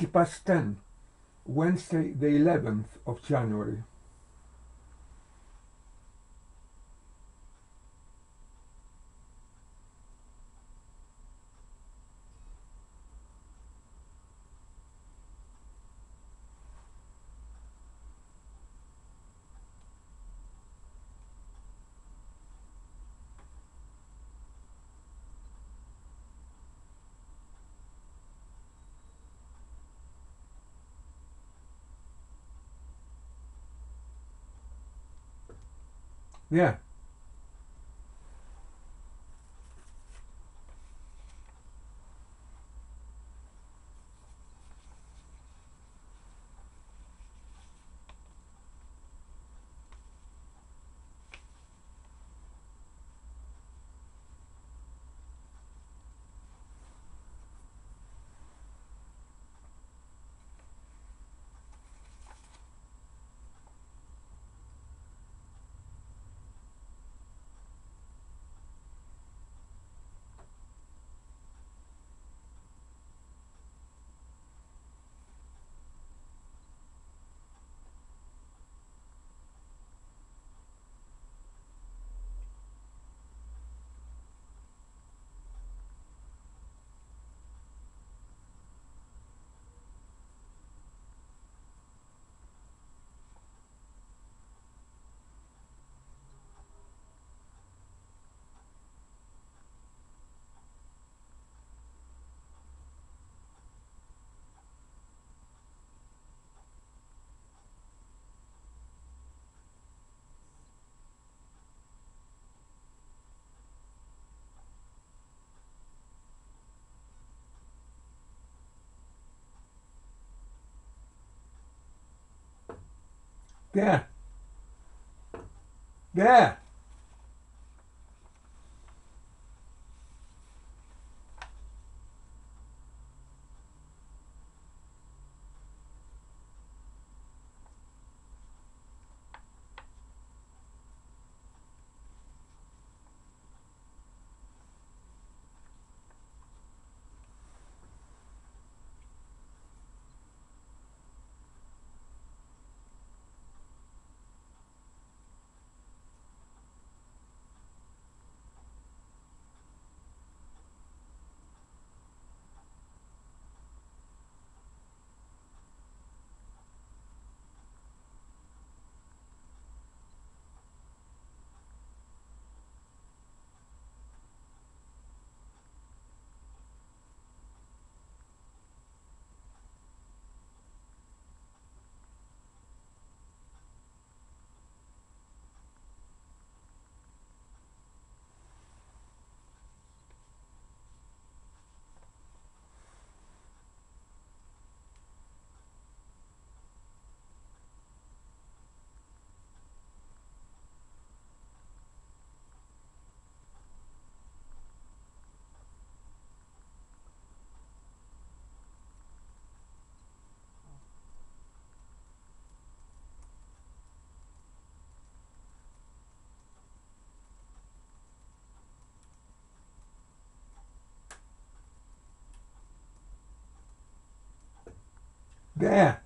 20 past 10, Wednesday, the 11th of January. Yeah. There. There. There.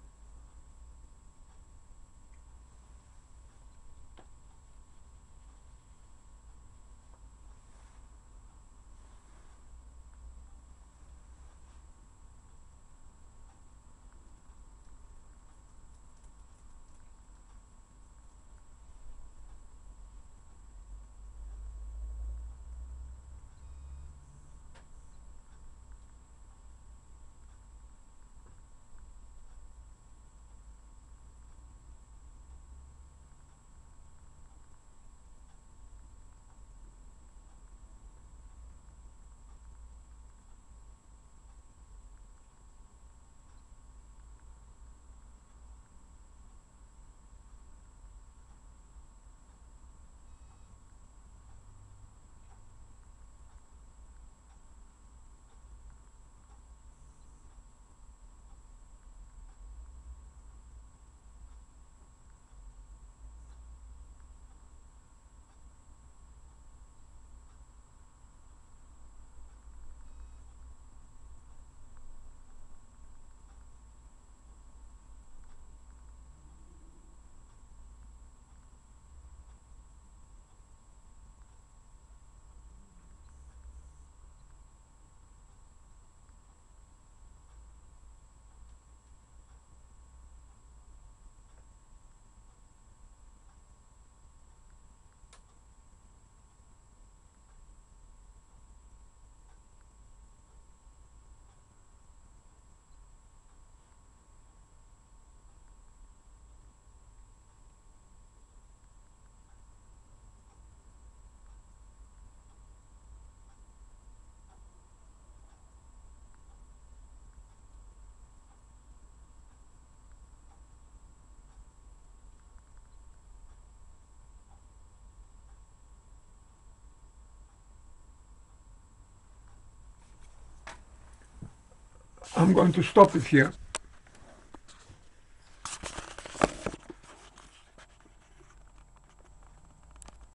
I'm going to stop it here.